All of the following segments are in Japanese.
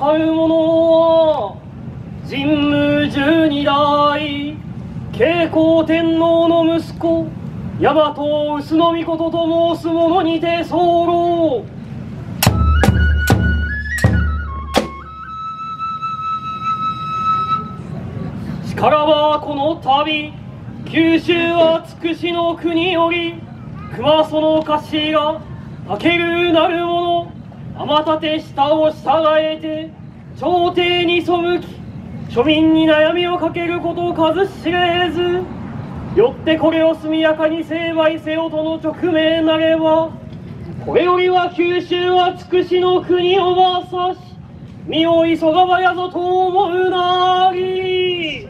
たる者は神武十二代慶光天皇の息子大和臼の御事と申す者にて候。力はこの度九州はつくしの国より熊その頭明けるなる者天立て下を従えて朝廷に背き庶民に悩みをかけることを数知れずよってこれを速やかに成敗せよとの勅命なればこれよりは九州はつくしの国をばさし身を急がばやぞと思うなり。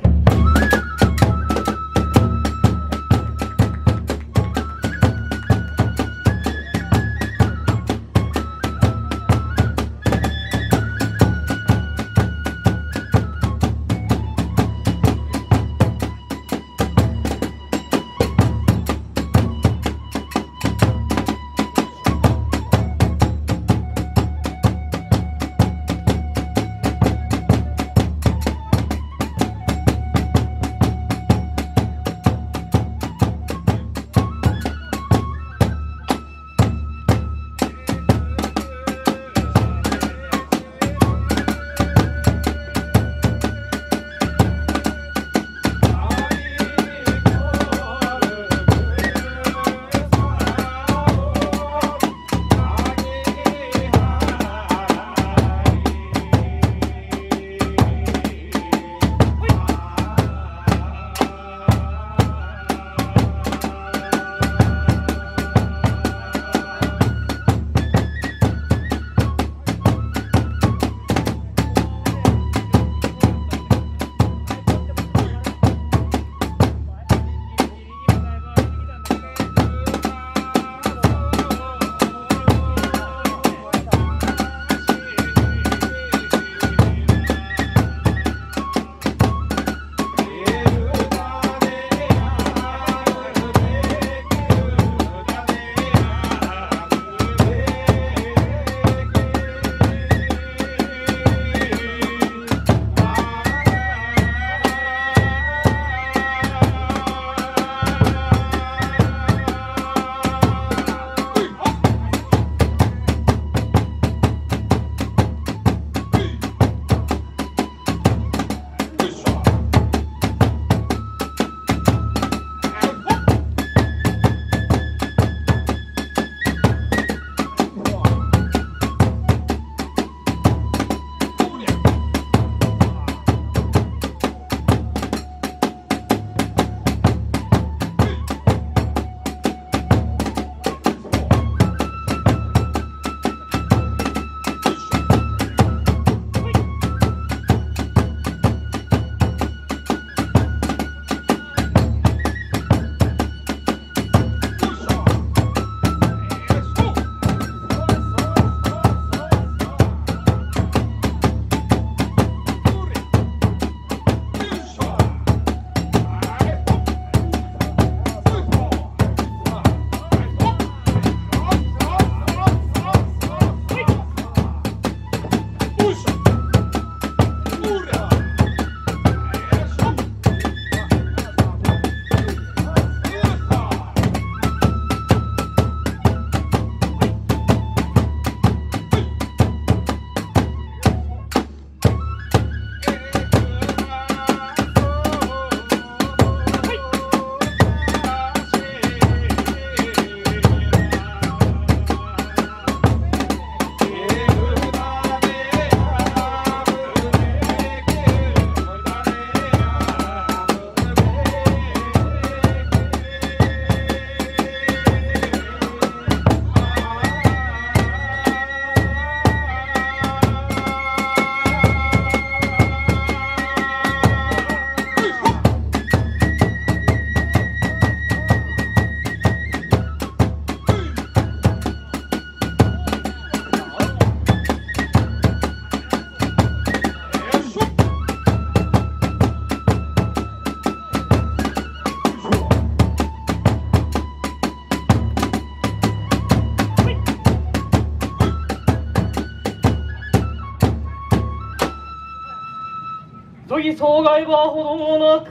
障害はほどもなく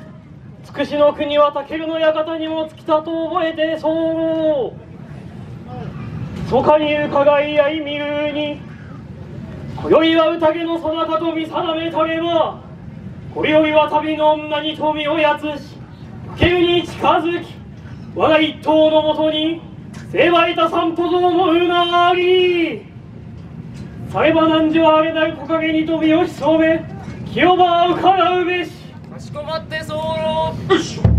つくしの国は武尊の館にも尽きたと覚えて候そかに伺い合い見るに今宵は宴のさなかと見定めたればこれよりは旅の女に富をやつし受けに近づき我が一党のもとに成敗た三歩像のうなぎされば何時はあれない木陰に飛びを潜め清場をからうべし。かしこまって候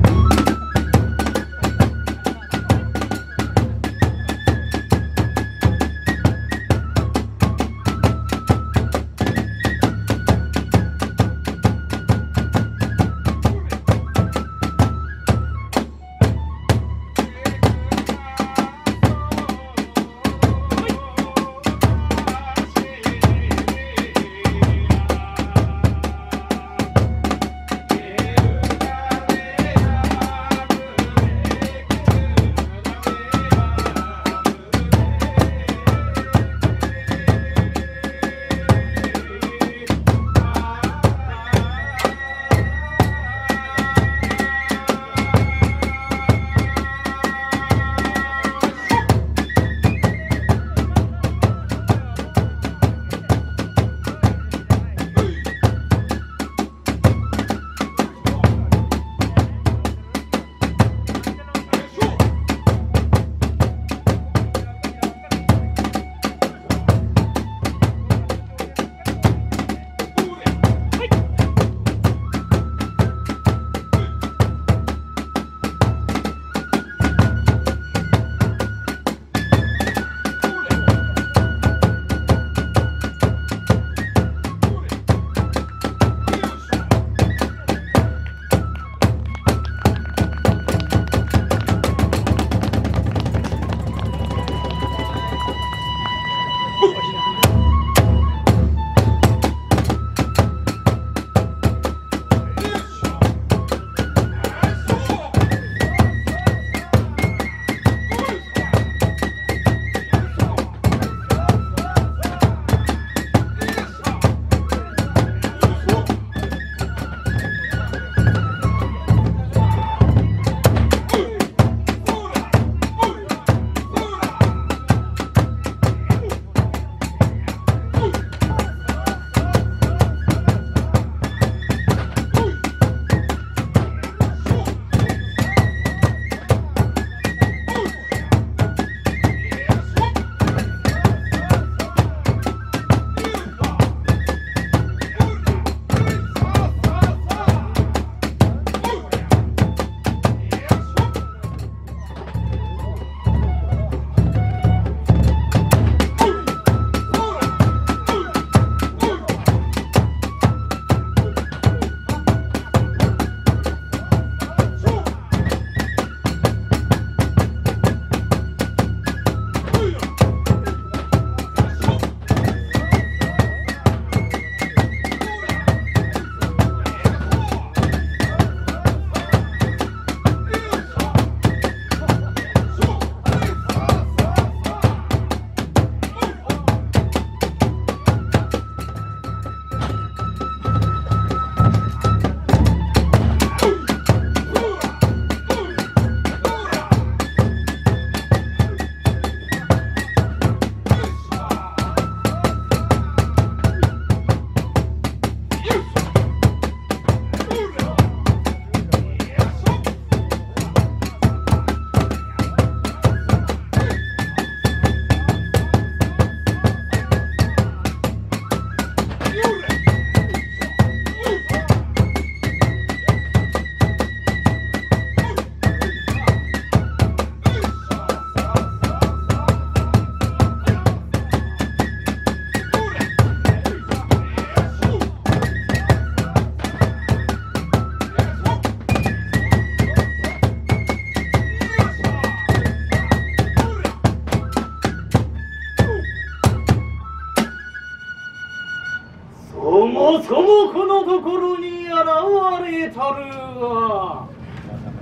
れたるは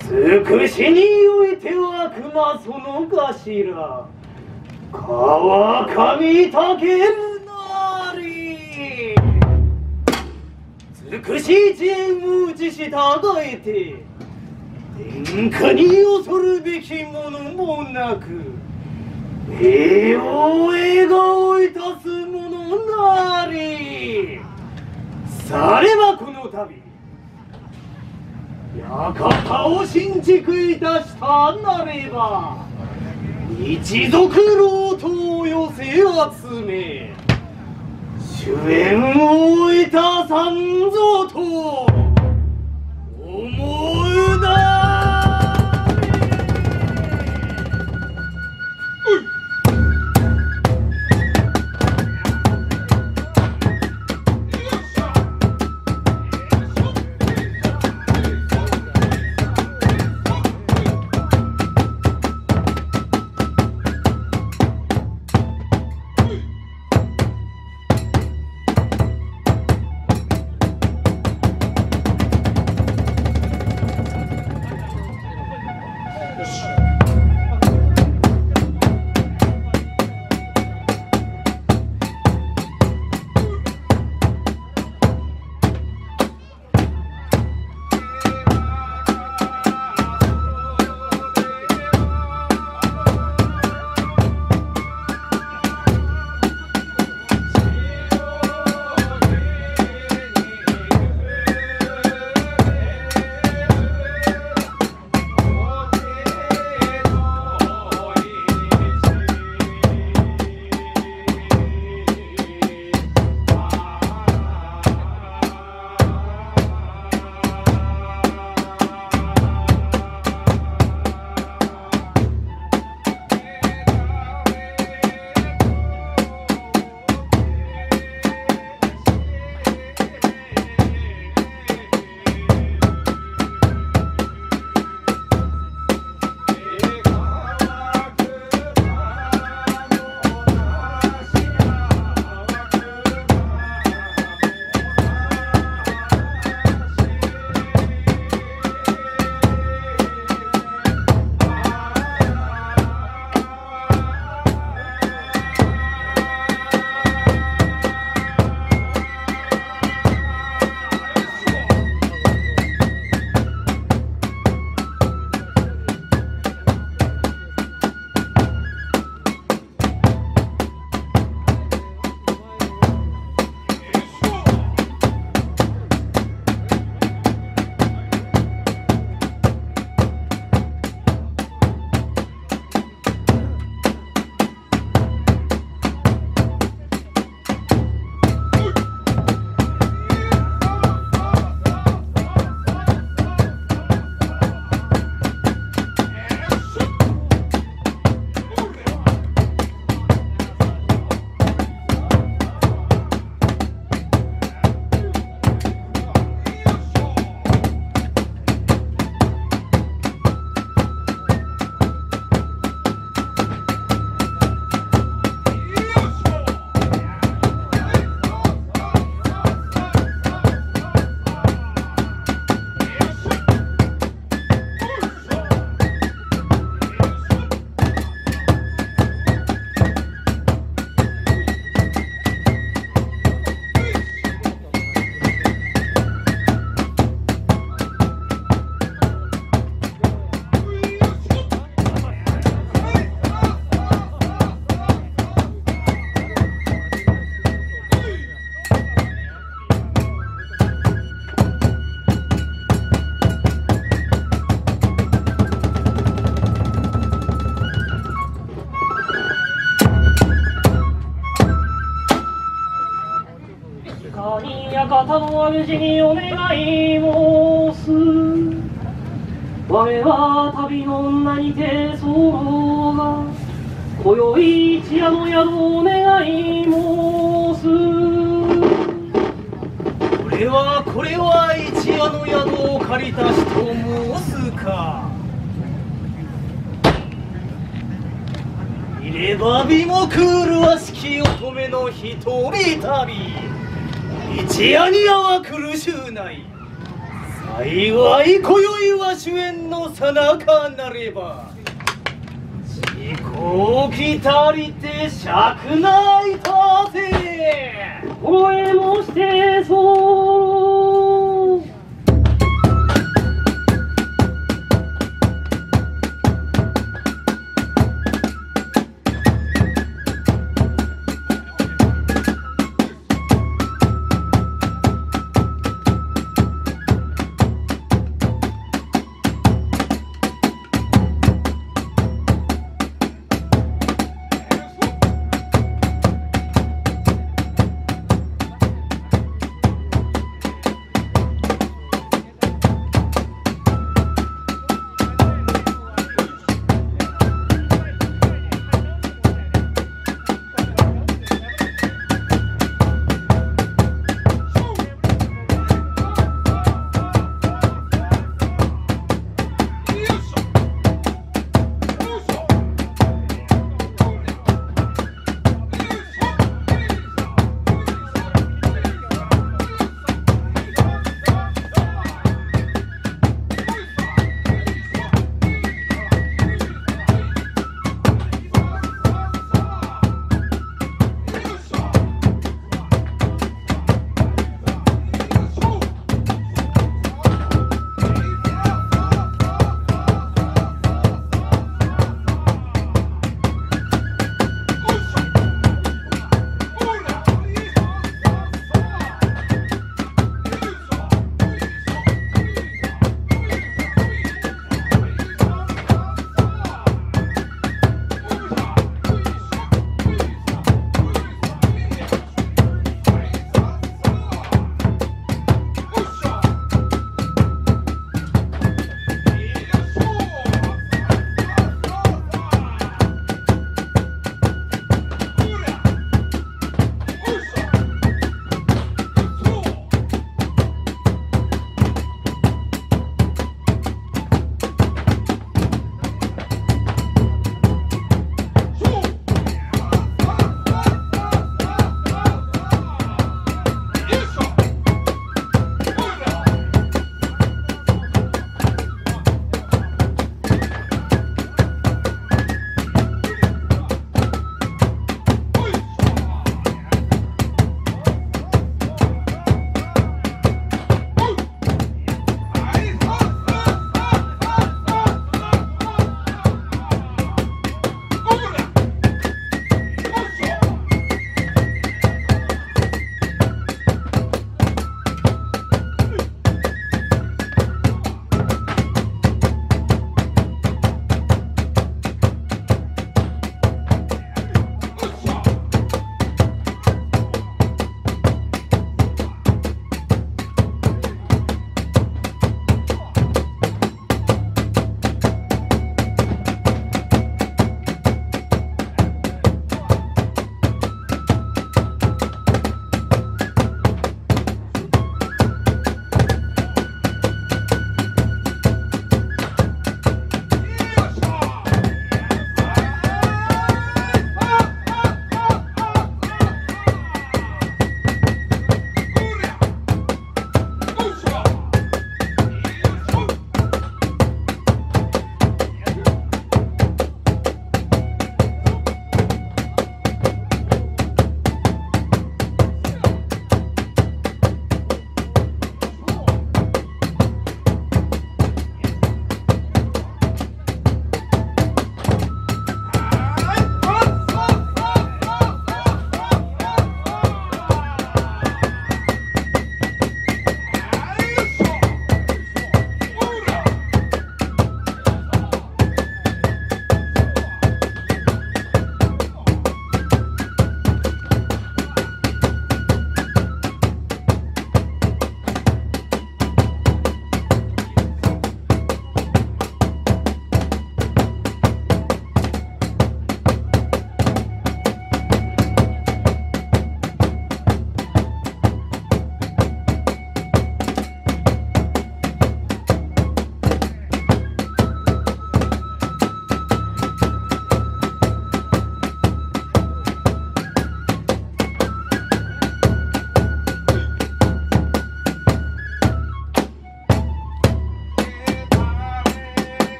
つくしにおいては熊その頭川上武なり美しい知恵を打ちしたがえて天下に恐るべきものもなく栄を笑顔いたすものなりさればこの度館を新築いたしたなれば一族老頭を寄せ集め主演を終えた三蔵とは旅の女にて候が今宵一夜の宿を願い申す。これはこれは一夜の宿を借りたしと申すか。いれば美もクールは四季乙女の一人旅。一夜にあは苦しゅうない幸い今宵は主演のさなかなれば時効きたりて尺ないたせ。声もしてそう。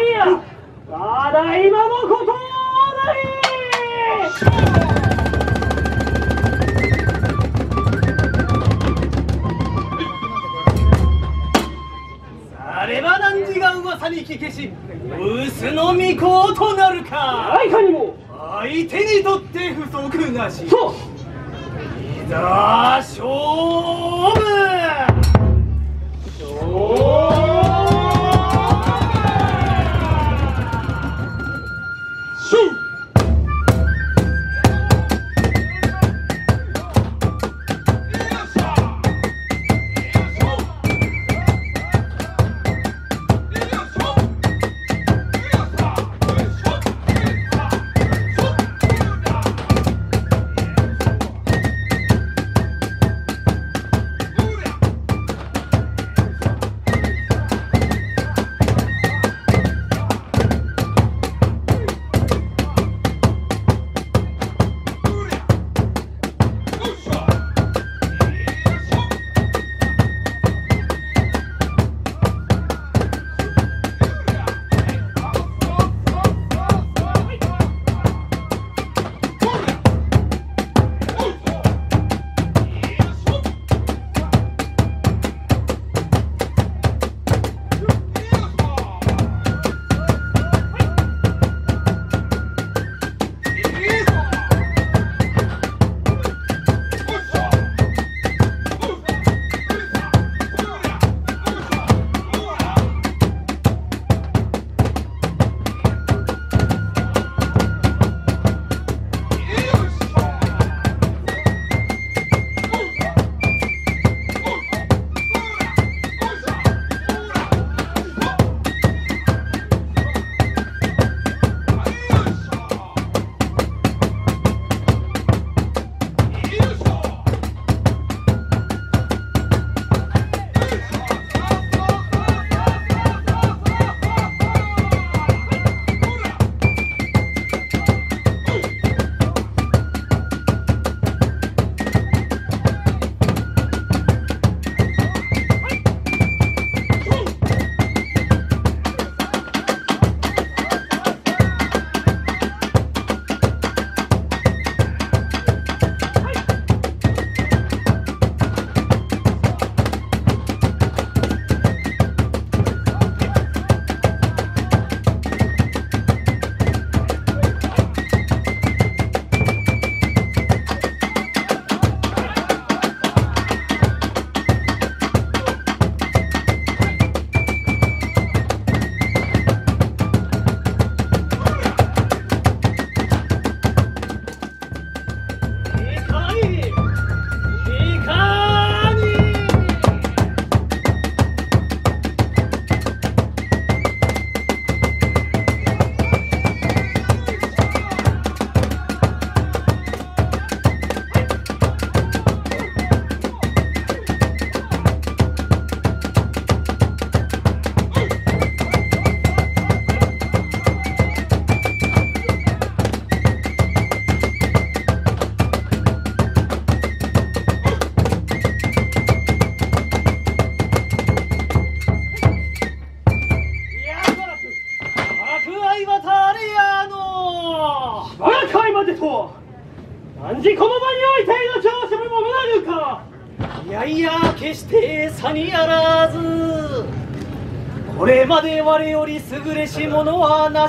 いやただ今のことなりあれば何時が噂に聞けし臼の御子となるか。いかにも。相手にとって不足なし。そ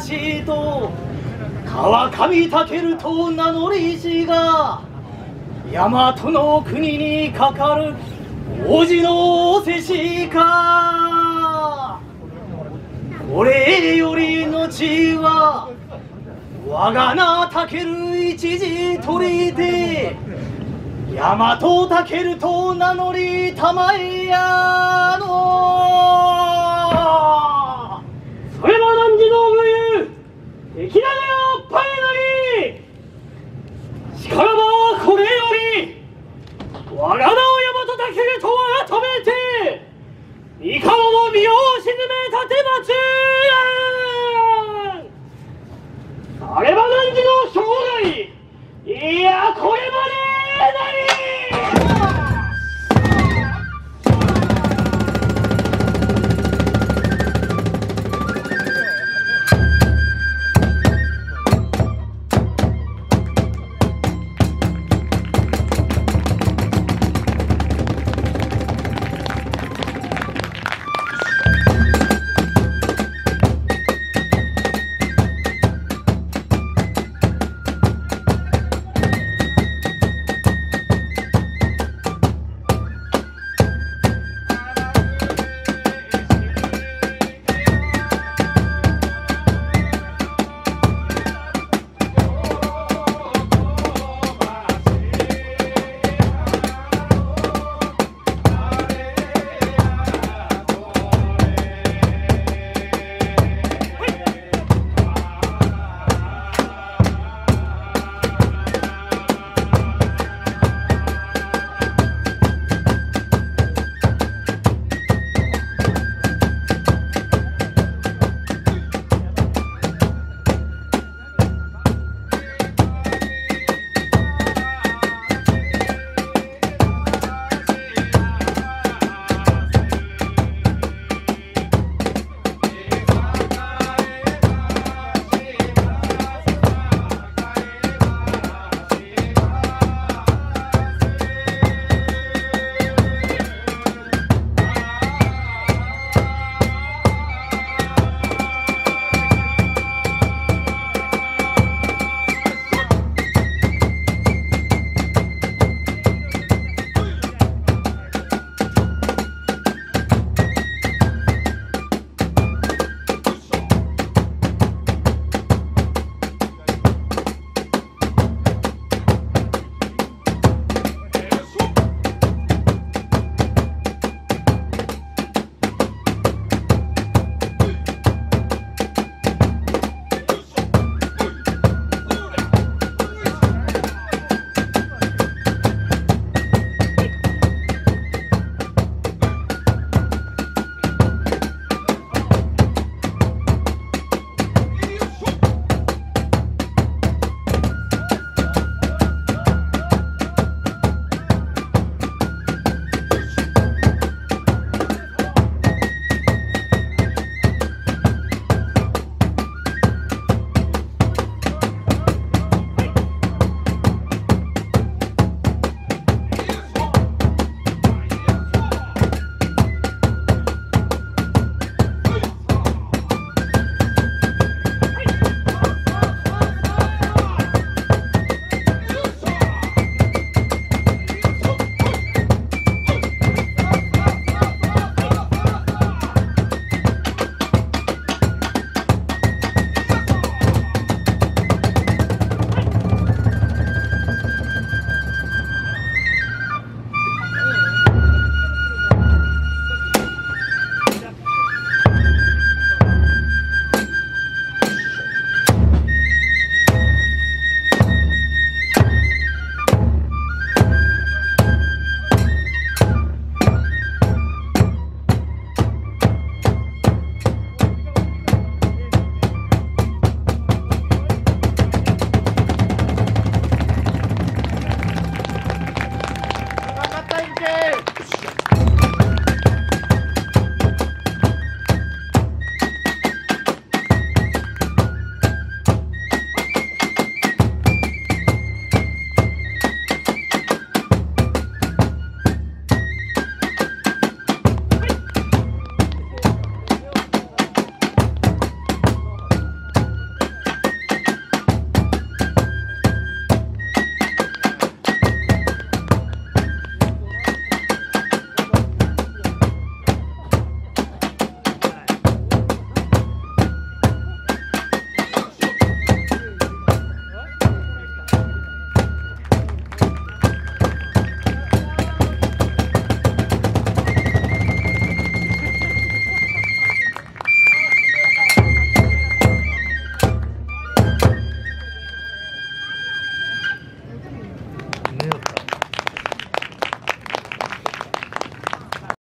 しと川上武と名乗りしが大和の国にかかる王子のおせしか。これよりのちは我が名武一時取りて大和武と名乗りたまえやの。それは何時の武生きながられっぱイなり力からこれより我が名を大とたけるとは止めて三河の身を沈め立てまちあれば何時の将来いやこれまでなり